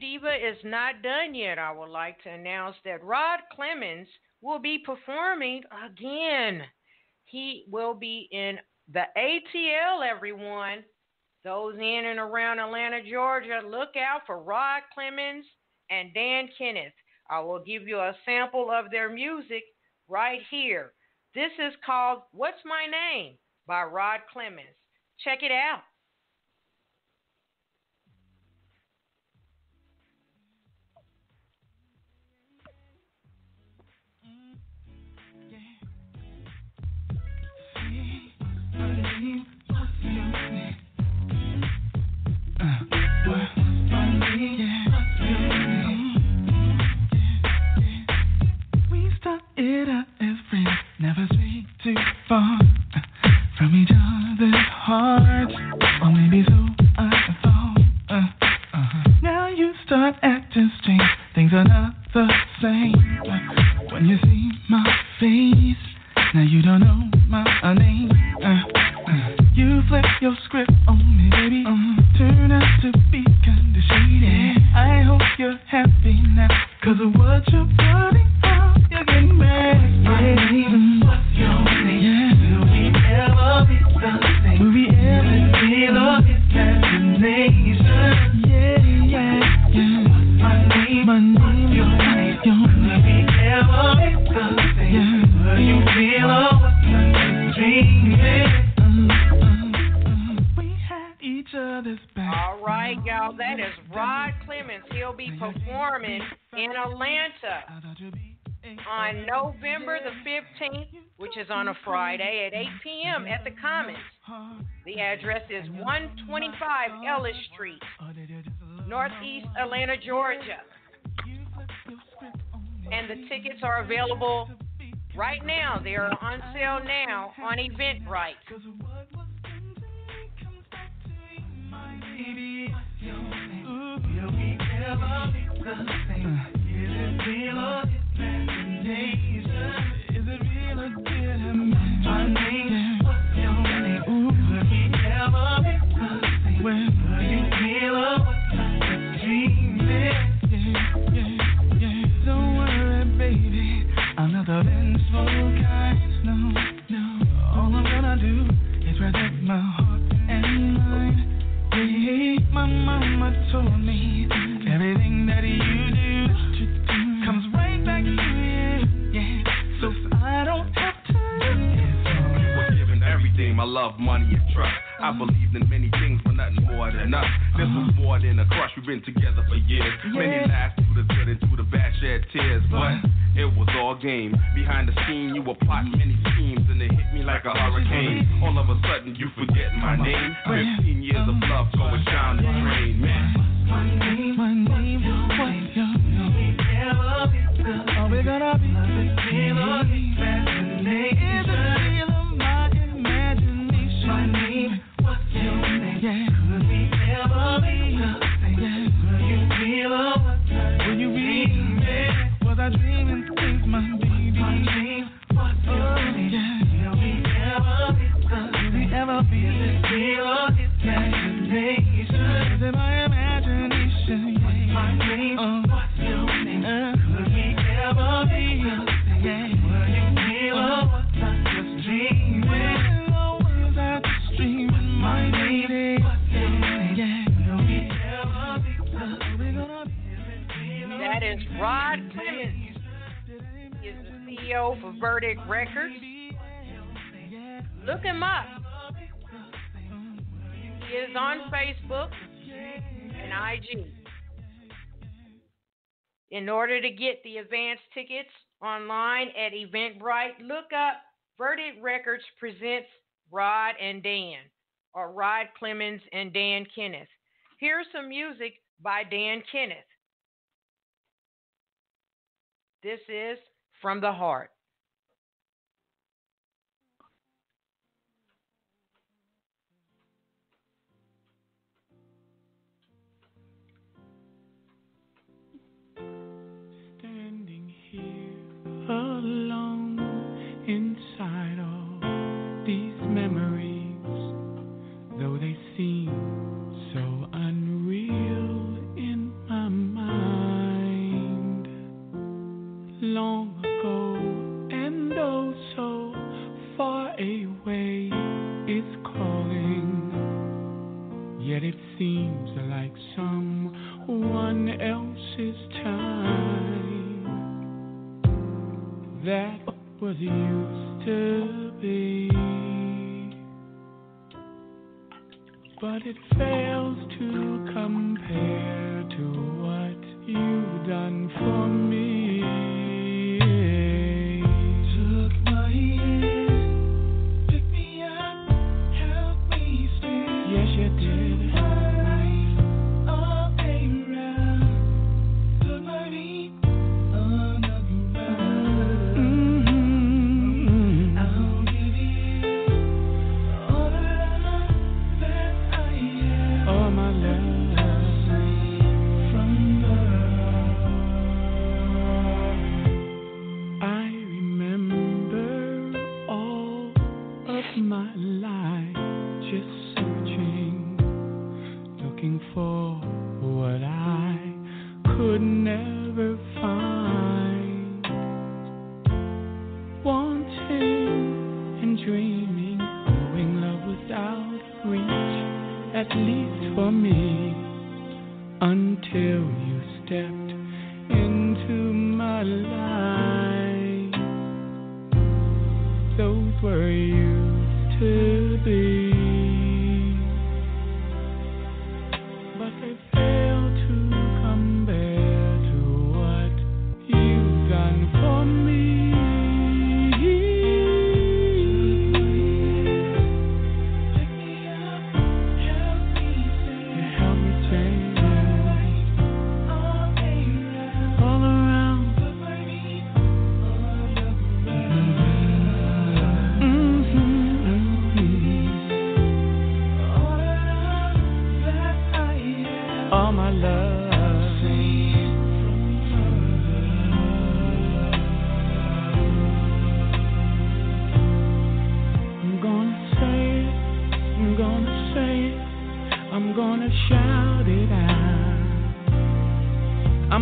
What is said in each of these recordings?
is not done yet. I would like to announce that Rod Clemens will be performing again. He will be in the ATL, everyone. Those in and around Atlanta, Georgia, look out for Rod Clemens and Dan Kenneth. I will give you a sample of their music right here. This is called What's My Name by Rod Clemens. Check it out. Never stray too far from each other's hearts, or maybe so I thought. Now you start acting strange, things are not the same. When you see Atlanta on November the 15th, which is on a Friday at 8 p.m. at the Commons. The address is 125 Ellis Street, Northeast Atlanta, Georgia. And the tickets are available right now. They are on sale now on Eventbrite. Don't love, money, and trust. I believed in many things, but nothing more than us. This was more than a crush. We've been together for years. Many laughs through the good and through the bad, shed tears, but it was all game. Behind the scene, you were plotting many schemes, and it hit me like a hurricane. All of a sudden, you forget my name. 15 years of love going down the drain, man. On Facebook and IG. In order to get the advance tickets online at Eventbrite, look up Verdict Records presents Rod and Dan, or Rod Clemens and Dan Kenneth. Here's some music by Dan Kenneth. This is From the Heart. Away is calling. Yet it seems like someone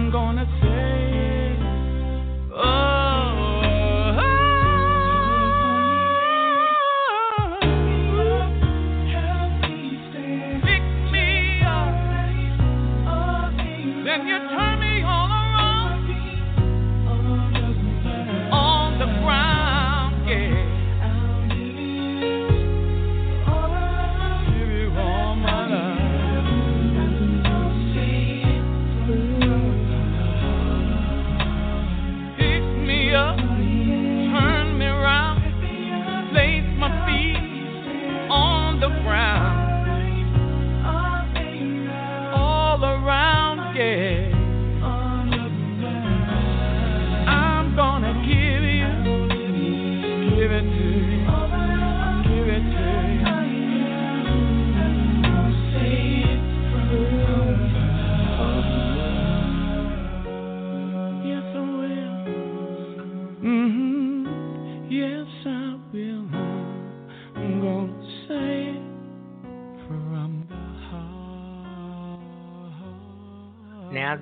I'm gonna say.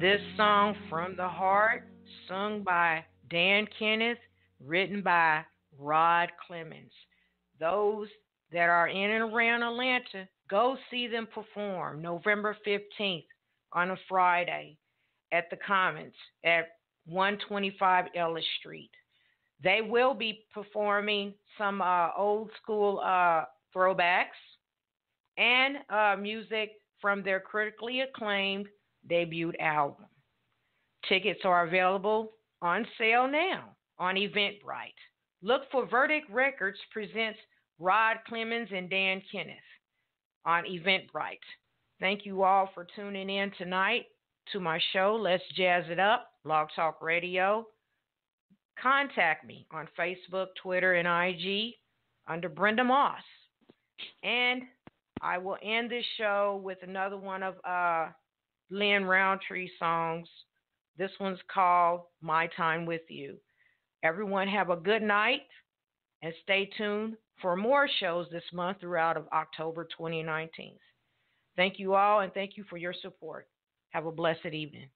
This song, From the Heart, sung by Dan Kenneth, written by Rod Clemens. Those that are in and around Atlanta, go see them perform November 15th on a Friday at the Commons at 125 Ellis Street. They will be performing some uh, old school uh, throwbacks and uh, music from their critically acclaimed debut album. Tickets are available on sale now on Eventbrite. Look for Verdict Records presents Rod Clemens and Dan Kenneth on Eventbrite. Thank you all for tuning in tonight to my show, Let's Jazz It Up, Blog Talk Radio. Contact me on Facebook, Twitter, and IG under Brenda Moss. And I will end this show with another one of uh, Lin Rountree songs. This one's called My Time with You. Everyone have a good night and stay tuned for more shows this month throughout of October 2019. Thank you all and thank you for your support. Have a blessed evening.